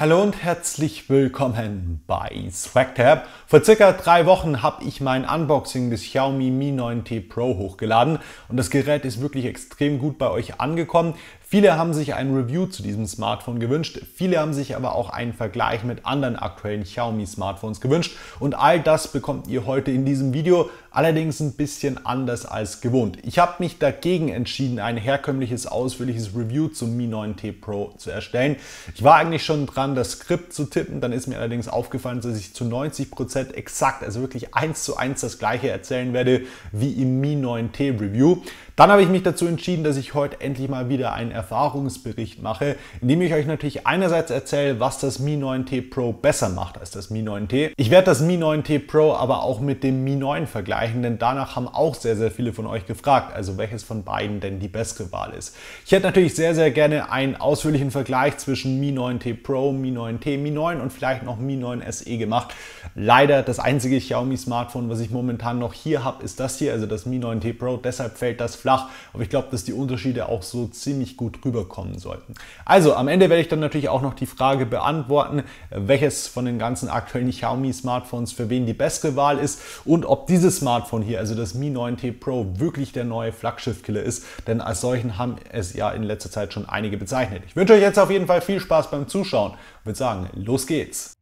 Hallo und herzlich willkommen bei SwagTab. Vor circa drei Wochen habe ich mein Unboxing des Xiaomi Mi 9T Pro hochgeladen und das Gerät ist wirklich extrem gut bei euch angekommen. Viele haben sich ein Review zu diesem Smartphone gewünscht, viele haben sich aber auch einen Vergleich mit anderen aktuellen Xiaomi Smartphones gewünscht und all das bekommt ihr heute in diesem Video, allerdings ein bisschen anders als gewohnt. Ich habe mich dagegen entschieden, ein herkömmliches ausführliches Review zum Mi 9T Pro zu erstellen. Ich war eigentlich schon dran, das Skript zu tippen, dann ist mir allerdings aufgefallen, dass ich zu 90 Prozent exakt, also wirklich eins zu eins das gleiche erzählen werde wie im Mi 9T Review. Dann habe ich mich dazu entschieden, dass ich heute endlich mal wieder einen Erfahrungsbericht mache, in dem ich euch natürlich einerseits erzähle, was das Mi 9T Pro besser macht als das Mi 9T. Ich werde das Mi 9T Pro aber auch mit dem Mi 9 vergleichen, denn danach haben auch sehr, sehr viele von euch gefragt, also welches von beiden denn die bessere Wahl ist. Ich hätte natürlich sehr, sehr gerne einen ausführlichen Vergleich zwischen Mi 9T Pro, Mi 9T, Mi 9 und vielleicht noch Mi 9 SE gemacht. Leider das einzige Xiaomi Smartphone, was ich momentan noch hier habe, ist das hier, also das Mi 9T Pro. Deshalb fällt das flach, aber ich glaube, dass die Unterschiede auch so ziemlich gut rüberkommen sollten. Also am Ende werde ich dann natürlich auch noch die Frage beantworten, welches von den ganzen aktuellen Xiaomi Smartphones für wen die bessere Wahl ist und ob dieses Smartphone hier, also das Mi 9T Pro, wirklich der neue Flaggschiff-Killer ist, denn als solchen haben es ja in letzter Zeit schon einige bezeichnet. Ich wünsche euch jetzt auf jeden Fall viel Spaß beim Zuschauen und würde sagen, los geht's.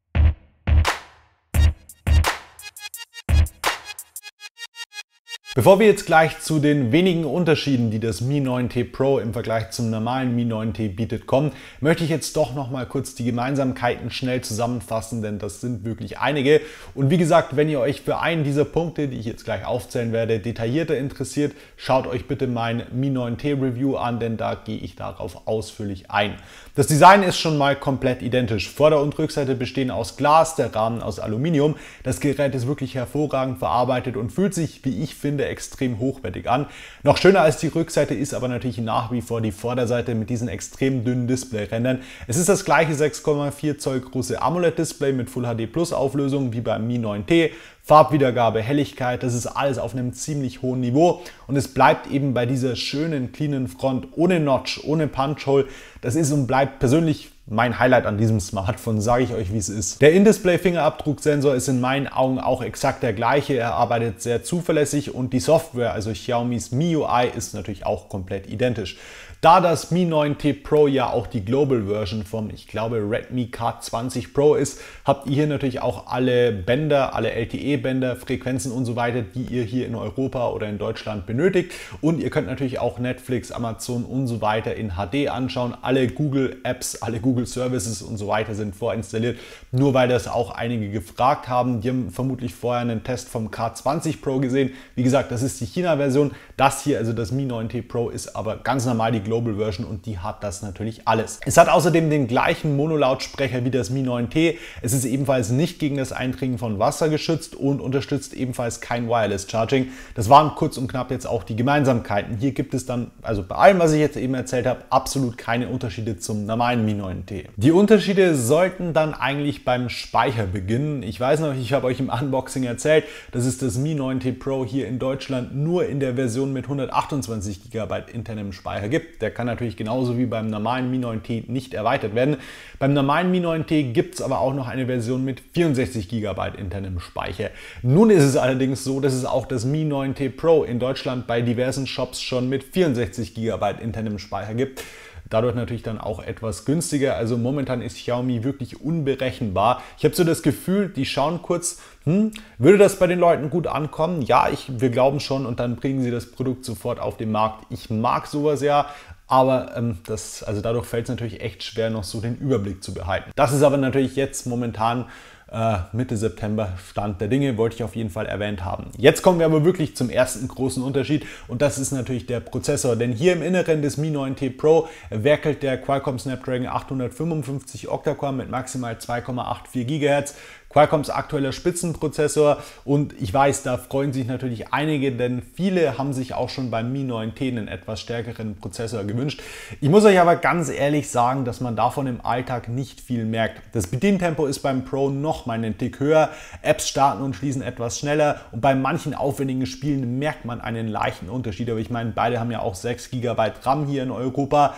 Bevor wir jetzt gleich zu den wenigen Unterschieden, die das Mi 9T Pro im Vergleich zum normalen Mi 9T bietet, kommen, möchte ich jetzt doch noch mal kurz die Gemeinsamkeiten schnell zusammenfassen, denn das sind wirklich einige. Und wie gesagt, wenn ihr euch für einen dieser Punkte, die ich jetzt gleich aufzählen werde, detaillierter interessiert, schaut euch bitte mein Mi 9T Review an, denn da gehe ich darauf ausführlich ein. Das Design ist schon mal komplett identisch. Vorder- und Rückseite bestehen aus Glas, der Rahmen aus Aluminium. Das Gerät ist wirklich hervorragend verarbeitet und fühlt sich, wie ich finde, extrem hochwertig an. Noch schöner als die Rückseite ist aber natürlich nach wie vor die Vorderseite mit diesen extrem dünnen Displayrändern. Es ist das gleiche 6,4 Zoll große AMOLED-Display mit Full HD Plus Auflösung wie beim Mi 9T. Farbwiedergabe, Helligkeit, das ist alles auf einem ziemlich hohen Niveau und es bleibt eben bei dieser schönen, cleanen Front ohne Notch, ohne Punch-Hole. Das ist und bleibt persönlich mein Highlight an diesem Smartphone, sage ich euch, wie es ist. Der In-Display-Fingerabdrucksensor ist in meinen Augen auch exakt der gleiche. Er arbeitet sehr zuverlässig und die Software, also Xiaomi's MIUI, ist natürlich auch komplett identisch. Da das Mi 9T Pro ja auch die Global Version vom, ich glaube, Redmi K20 Pro ist, habt ihr hier natürlich auch alle Bänder, alle LTE-Bänder, Frequenzen und so weiter, die ihr hier in Europa oder in Deutschland benötigt. Und ihr könnt natürlich auch Netflix, Amazon und so weiter in HD anschauen. Alle Google Apps, alle Google Services und so weiter sind vorinstalliert. Nur weil das auch einige gefragt haben. Die haben vermutlich vorher einen Test vom K20 Pro gesehen. Wie gesagt, das ist die China-Version. Das hier, also das Mi 9T Pro, ist aber ganz normal die Global Version und die hat das natürlich alles. Es hat außerdem den gleichen Monolautsprecher wie das Mi 9T. Es ist ebenfalls nicht gegen das Eindringen von Wasser geschützt und unterstützt ebenfalls kein Wireless Charging. Das waren kurz und knapp jetzt auch die Gemeinsamkeiten. Hier gibt es dann, also bei allem, was ich jetzt eben erzählt habe, absolut keine Unterschiede zum normalen Mi 9T. Die Unterschiede sollten dann eigentlich beim Speicher beginnen. Ich weiß noch, ich habe euch im Unboxing erzählt, dass es das Mi 9T Pro hier in Deutschland nur in der Version mit 128 GB internem Speicher gibt. Der kann natürlich genauso wie beim normalen Mi 9T nicht erweitert werden. Beim normalen Mi 9T gibt es aber auch noch eine Version mit 64 GB internem Speicher. Nun ist es allerdings so, dass es auch das Mi 9T Pro in Deutschland bei diversen Shops schon mit 64 GB internem Speicher gibt. Dadurch natürlich dann auch etwas günstiger. Also momentan ist Xiaomi wirklich unberechenbar. Ich habe so das Gefühl, die schauen kurz, hm, würde das bei den Leuten gut ankommen? Ja, ich, wir glauben schon und dann bringen sie das Produkt sofort auf den Markt. Ich mag sowas ja, aber ähm, das, also dadurch fällt es natürlich echt schwer, noch so den Überblick zu behalten. Das ist aber natürlich jetzt momentan äh, Mitte September Stand der Dinge, wollte ich auf jeden Fall erwähnt haben. Jetzt kommen wir aber wirklich zum ersten großen Unterschied und das ist natürlich der Prozessor, denn hier im Inneren des Mi 9T Pro werkelt der Qualcomm Snapdragon 855 Octa-Core mit maximal 2,84 GHz Qualcomms aktueller Spitzenprozessor und ich weiß, da freuen sich natürlich einige, denn viele haben sich auch schon beim Mi 9T einen etwas stärkeren Prozessor gewünscht. Ich muss euch aber ganz ehrlich sagen, dass man davon im Alltag nicht viel merkt. Das Bedientempo ist beim Pro noch mal einen Tick höher, Apps starten und schließen etwas schneller und bei manchen aufwendigen Spielen merkt man einen leichten Unterschied, aber ich meine, beide haben ja auch 6 GB RAM hier in Europa.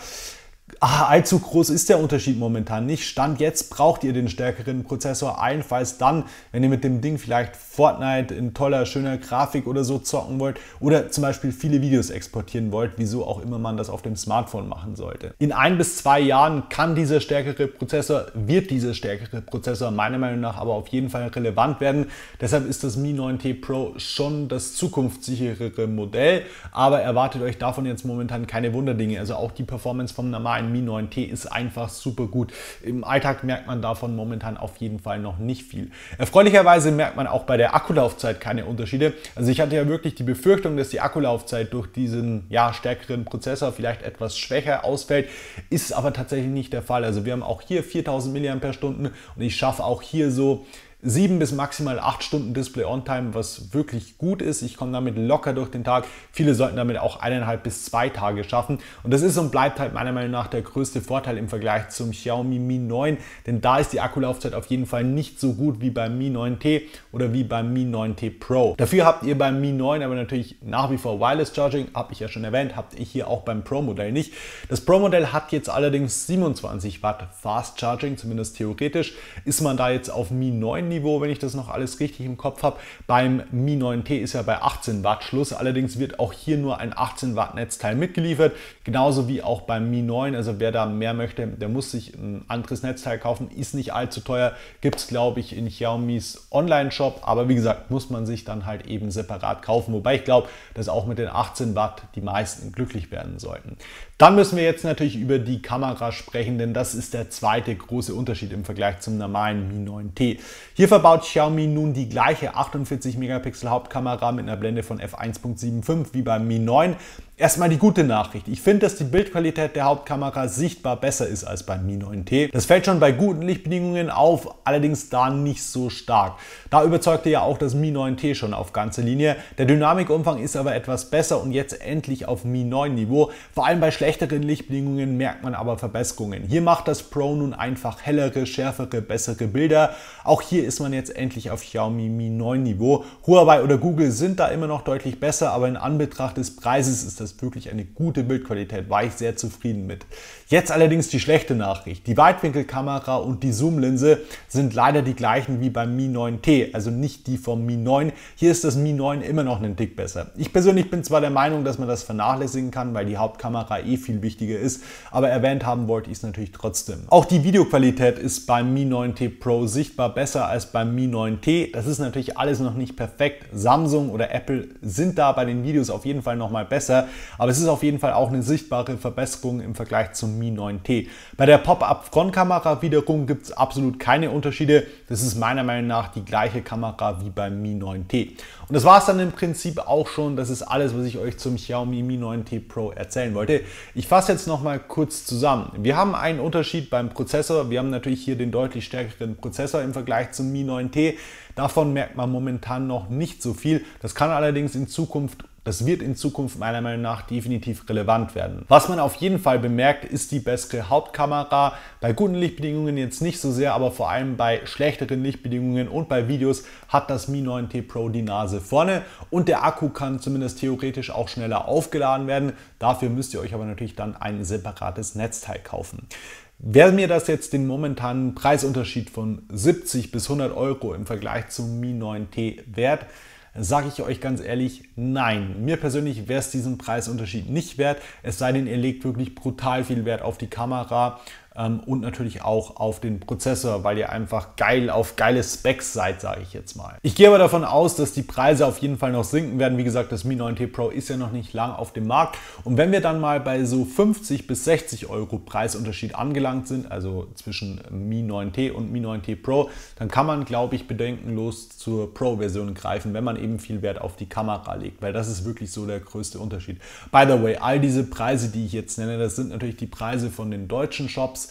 Ah, allzu groß ist der Unterschied momentan nicht. Stand jetzt braucht ihr den stärkeren Prozessor allenfalls dann, wenn ihr mit dem Ding vielleicht Fortnite in toller, schöner Grafik oder so zocken wollt oder zum Beispiel viele Videos exportieren wollt, wieso auch immer man das auf dem Smartphone machen sollte. In ein bis zwei Jahren kann dieser stärkere Prozessor, wird dieser stärkere Prozessor meiner Meinung nach aber auf jeden Fall relevant werden. Deshalb ist das Mi 9T Pro schon das zukunftssicherere Modell, aber erwartet euch davon jetzt momentan keine Wunderdinge. Also auch die Performance vom normalen Mi 9T ist einfach super gut. Im Alltag merkt man davon momentan auf jeden Fall noch nicht viel. Erfreulicherweise merkt man auch bei der Akkulaufzeit keine Unterschiede. Also ich hatte ja wirklich die Befürchtung, dass die Akkulaufzeit durch diesen ja, stärkeren Prozessor vielleicht etwas schwächer ausfällt, ist aber tatsächlich nicht der Fall. Also wir haben auch hier 4000 mAh und ich schaffe auch hier so sieben bis maximal acht Stunden Display On-Time, was wirklich gut ist. Ich komme damit locker durch den Tag. Viele sollten damit auch eineinhalb bis zwei Tage schaffen. Und das ist und bleibt halt meiner Meinung nach der größte Vorteil im Vergleich zum Xiaomi Mi 9, denn da ist die Akkulaufzeit auf jeden Fall nicht so gut wie beim Mi 9T oder wie beim Mi 9T Pro. Dafür habt ihr beim Mi 9 aber natürlich nach wie vor Wireless Charging, habe ich ja schon erwähnt, habt ihr hier auch beim Pro-Modell nicht. Das Pro-Modell hat jetzt allerdings 27 Watt Fast Charging, zumindest theoretisch. Ist man da jetzt auf Mi 9 Niveau, wenn ich das noch alles richtig im Kopf habe. Beim Mi 9T ist ja bei 18 Watt Schluss. Allerdings wird auch hier nur ein 18 Watt Netzteil mitgeliefert. Genauso wie auch beim Mi 9. Also wer da mehr möchte, der muss sich ein anderes Netzteil kaufen. Ist nicht allzu teuer. Gibt es, glaube ich, in Xiaomis Online-Shop. Aber wie gesagt, muss man sich dann halt eben separat kaufen. Wobei ich glaube, dass auch mit den 18 Watt die meisten glücklich werden sollten. Dann müssen wir jetzt natürlich über die Kamera sprechen, denn das ist der zweite große Unterschied im Vergleich zum normalen Mi 9T. Hier verbaut Xiaomi nun die gleiche 48 Megapixel Hauptkamera mit einer Blende von f1.75 wie beim Mi 9. Erstmal die gute Nachricht. Ich finde, dass die Bildqualität der Hauptkamera sichtbar besser ist als beim Mi 9T. Das fällt schon bei guten Lichtbedingungen auf, allerdings da nicht so stark. Da überzeugte ja auch das Mi 9T schon auf ganze Linie. Der Dynamikumfang ist aber etwas besser und jetzt endlich auf Mi 9 Niveau. Vor allem bei schlechteren Lichtbedingungen merkt man aber Verbesserungen. Hier macht das Pro nun einfach hellere, schärfere, bessere Bilder. Auch hier ist man jetzt endlich auf Xiaomi Mi 9 Niveau. Huawei oder Google sind da immer noch deutlich besser, aber in Anbetracht des Preises ist das ist wirklich eine gute Bildqualität, war ich sehr zufrieden mit. Jetzt allerdings die schlechte Nachricht. Die Weitwinkelkamera und die Zoomlinse sind leider die gleichen wie beim Mi 9T, also nicht die vom Mi 9. Hier ist das Mi 9 immer noch einen Tick besser. Ich persönlich bin zwar der Meinung, dass man das vernachlässigen kann, weil die Hauptkamera eh viel wichtiger ist, aber erwähnt haben wollte ich es natürlich trotzdem. Auch die Videoqualität ist beim Mi 9T Pro sichtbar besser als beim Mi 9T. Das ist natürlich alles noch nicht perfekt. Samsung oder Apple sind da bei den Videos auf jeden Fall noch mal besser. Aber es ist auf jeden Fall auch eine sichtbare Verbesserung im Vergleich zum Mi 9T. Bei der Pop-Up-Frontkamera wiederum gibt es absolut keine Unterschiede. Das ist meiner Meinung nach die gleiche Kamera wie beim Mi 9T. Und das war es dann im Prinzip auch schon. Das ist alles, was ich euch zum Xiaomi Mi 9T Pro erzählen wollte. Ich fasse jetzt noch mal kurz zusammen. Wir haben einen Unterschied beim Prozessor. Wir haben natürlich hier den deutlich stärkeren Prozessor im Vergleich zum Mi 9T. Davon merkt man momentan noch nicht so viel. Das kann allerdings in Zukunft das wird in Zukunft meiner Meinung nach definitiv relevant werden. Was man auf jeden Fall bemerkt, ist die bessere Hauptkamera. Bei guten Lichtbedingungen jetzt nicht so sehr, aber vor allem bei schlechteren Lichtbedingungen und bei Videos hat das Mi 9T Pro die Nase vorne und der Akku kann zumindest theoretisch auch schneller aufgeladen werden. Dafür müsst ihr euch aber natürlich dann ein separates Netzteil kaufen. Wäre mir das jetzt den momentanen Preisunterschied von 70 bis 100 Euro im Vergleich zum Mi 9T wert, sage ich euch ganz ehrlich, nein. Mir persönlich wäre es diesen Preisunterschied nicht wert, es sei denn, ihr legt wirklich brutal viel Wert auf die Kamera und natürlich auch auf den Prozessor, weil ihr einfach geil auf geile Specs seid, sage ich jetzt mal. Ich gehe aber davon aus, dass die Preise auf jeden Fall noch sinken werden. Wie gesagt, das Mi 9T Pro ist ja noch nicht lang auf dem Markt und wenn wir dann mal bei so 50 bis 60 Euro Preisunterschied angelangt sind, also zwischen Mi 9T und Mi 9T Pro, dann kann man, glaube ich, bedenkenlos zur Pro-Version greifen, wenn man eben viel Wert auf die Kamera legt, weil das ist wirklich so der größte Unterschied. By the way, all diese Preise, die ich jetzt nenne, das sind natürlich die Preise von den deutschen Shops. Ähm,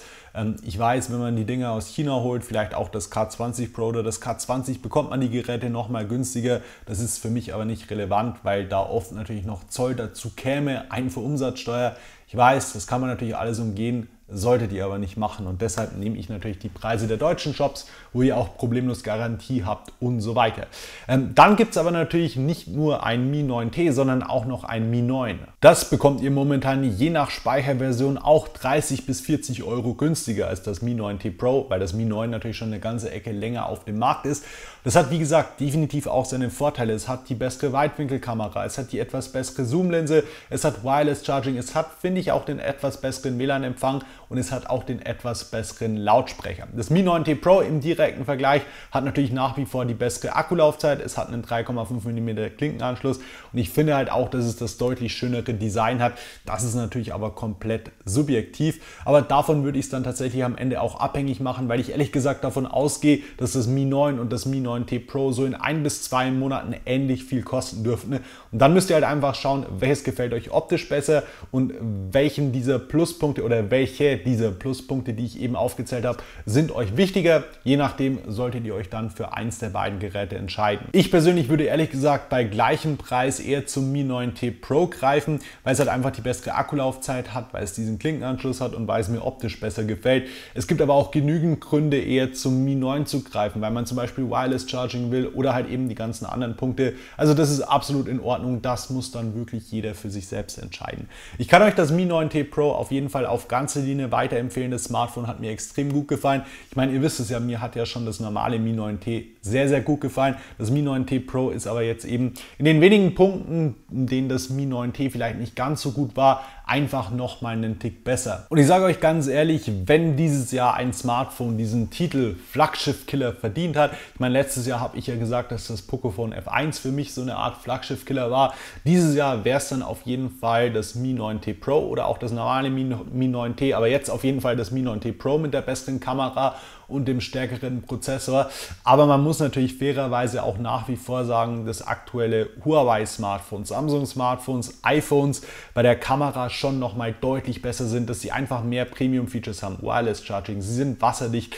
ich weiß, wenn man die Dinge aus China holt, vielleicht auch das K20 Pro oder das K20, bekommt man die Geräte nochmal günstiger. Das ist für mich aber nicht relevant, weil da oft natürlich noch Zoll dazu käme, Einfuhrumsatzsteuer. Ich weiß, das kann man natürlich alles umgehen solltet ihr aber nicht machen. Und deshalb nehme ich natürlich die Preise der deutschen Shops, wo ihr auch problemlos Garantie habt und so weiter. Ähm, dann gibt es aber natürlich nicht nur ein Mi 9T, sondern auch noch ein Mi 9. Das bekommt ihr momentan je nach Speicherversion auch 30 bis 40 Euro günstiger als das Mi 9T Pro, weil das Mi 9 natürlich schon eine ganze Ecke länger auf dem Markt ist. Das hat wie gesagt definitiv auch seine Vorteile. Es hat die bessere Weitwinkelkamera, es hat die etwas bessere Zoomlinse, es hat Wireless Charging, es hat, finde ich, auch den etwas besseren WLAN-Empfang und es hat auch den etwas besseren Lautsprecher. Das Mi 9T Pro im direkten Vergleich hat natürlich nach wie vor die bessere Akkulaufzeit, es hat einen 3,5 mm Klinkenanschluss und ich finde halt auch, dass es das deutlich schönere Design hat. Das ist natürlich aber komplett subjektiv, aber davon würde ich es dann tatsächlich am Ende auch abhängig machen, weil ich ehrlich gesagt davon ausgehe, dass das Mi 9 und das Mi 9T Pro so in ein bis zwei Monaten ähnlich viel kosten dürften. Und dann müsst ihr halt einfach schauen, welches gefällt euch optisch besser und welchen dieser Pluspunkte oder welche diese Pluspunkte, die ich eben aufgezählt habe, sind euch wichtiger. Je nachdem solltet ihr euch dann für eins der beiden Geräte entscheiden. Ich persönlich würde ehrlich gesagt bei gleichem Preis eher zum Mi 9T Pro greifen, weil es halt einfach die bessere Akkulaufzeit hat, weil es diesen Klinkenanschluss hat und weil es mir optisch besser gefällt. Es gibt aber auch genügend Gründe eher zum Mi 9 zu greifen, weil man zum Beispiel Wireless Charging will oder halt eben die ganzen anderen Punkte. Also das ist absolut in Ordnung. Das muss dann wirklich jeder für sich selbst entscheiden. Ich kann euch das Mi 9T Pro auf jeden Fall auf ganze Linie weiterempfehlen. Das Smartphone hat mir extrem gut gefallen. Ich meine, ihr wisst es ja, mir hat ja schon das normale Mi 9T sehr, sehr gut gefallen. Das Mi 9T Pro ist aber jetzt eben in den wenigen Punkten, in denen das Mi 9T vielleicht nicht ganz so gut war, einfach nochmal einen Tick besser. Und ich sage euch ganz ehrlich, wenn dieses Jahr ein Smartphone diesen Titel Flaggschiff-Killer verdient hat, ich meine, letztes Jahr habe ich ja gesagt, dass das Pocophone F1 für mich so eine Art Flaggschiff-Killer war. Dieses Jahr wäre es dann auf jeden Fall das Mi 9T Pro oder auch das normale Mi, Mi 9T, aber jetzt auf jeden Fall das Mi 9T Pro mit der besseren Kamera und dem stärkeren Prozessor. Aber man muss natürlich fairerweise auch nach wie vor sagen, dass aktuelle Huawei-Smartphones, Samsung-Smartphones, iPhones bei der Kamera schon nochmal deutlich besser sind, dass sie einfach mehr Premium-Features haben. Wireless Charging, sie sind wasserdicht.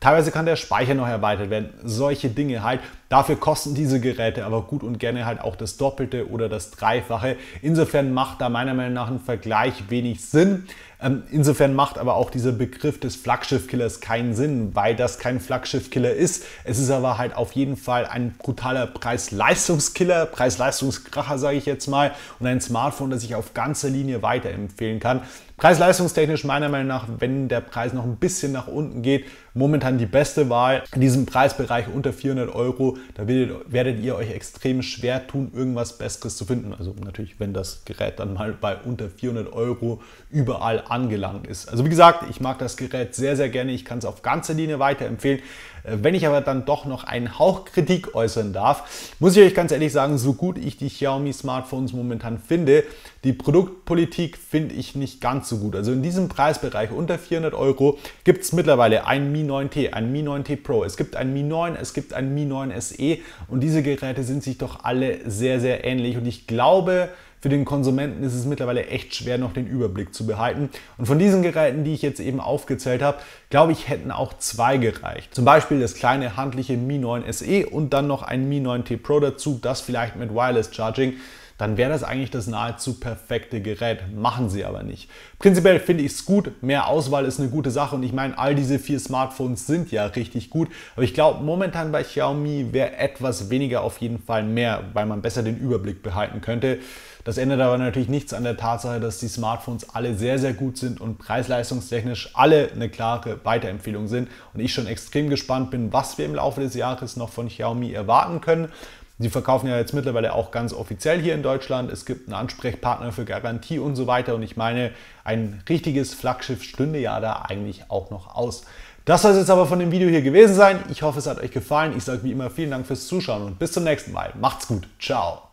Teilweise kann der Speicher noch erweitert werden. Solche Dinge halt. Dafür kosten diese Geräte aber gut und gerne halt auch das Doppelte oder das Dreifache. Insofern macht da meiner Meinung nach ein Vergleich wenig Sinn. Ähm, insofern macht aber auch dieser Begriff des Flaggschiff-Killers keinen Sinn, weil das kein Flaggschiff-Killer ist. Es ist aber halt auf jeden Fall ein brutaler Preis-Leistungskiller, Preis-Leistungskracher sage ich jetzt mal und ein Smartphone, das ich auf ganzer Linie weiterempfehlen kann. Preis-leistungstechnisch meiner Meinung nach, wenn der Preis noch ein bisschen nach unten geht, momentan die beste Wahl. In diesem Preisbereich unter 400 Euro, da werdet, ihr euch extrem schwer tun, irgendwas Besseres zu finden. Also natürlich, wenn das Gerät dann mal bei unter 400 Euro überall angelangt ist. Also wie gesagt, ich mag das Gerät sehr, sehr gerne. Ich kann es auf ganzer Linie weiterempfehlen. Äh, wenn ich aber dann doch noch einen Hauch Kritik äußern darf, muss ich euch ganz ehrlich sagen, so gut ich die Xiaomi Smartphones momentan finde, die Produktpolitik finde ich nicht ganz so gut. Also in diesem Preisbereich unter 400 Euro gibt es mittlerweile ein Mi 9T, ein Mi 9T Pro, es gibt ein Mi 9, es gibt ein Mi 9 SE und diese Geräte sind sich doch alle sehr, sehr ähnlich und ich glaube, für den Konsumenten ist es mittlerweile echt schwer, noch den Überblick zu behalten. Und von diesen Geräten, die ich jetzt eben aufgezählt habe, glaube ich, hätten auch zwei gereicht. Zum Beispiel das kleine handliche Mi 9 SE und dann noch ein Mi 9T Pro dazu, das vielleicht mit Wireless Charging dann wäre das eigentlich das nahezu perfekte Gerät. Machen sie aber nicht. Prinzipiell finde ich es gut. Mehr Auswahl ist eine gute Sache und ich meine, all diese vier Smartphones sind ja richtig gut. Aber ich glaube, momentan bei Xiaomi wäre etwas weniger auf jeden Fall mehr, weil man besser den Überblick behalten könnte. Das ändert aber natürlich nichts an der Tatsache, dass die Smartphones alle sehr, sehr gut sind und preis-leistungstechnisch alle eine klare Weiterempfehlung sind. Und ich schon extrem gespannt bin, was wir im Laufe des Jahres noch von Xiaomi erwarten können. Sie verkaufen ja jetzt mittlerweile auch ganz offiziell hier in Deutschland. Es gibt einen Ansprechpartner für Garantie und so weiter. Und ich meine, ein richtiges Flaggschiff stünde ja da eigentlich auch noch aus. Das soll es jetzt aber von dem Video hier gewesen sein. Ich hoffe, es hat euch gefallen. Ich sage wie immer vielen Dank fürs Zuschauen und bis zum nächsten Mal. Macht's gut. Ciao.